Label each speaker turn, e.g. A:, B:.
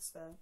A: So.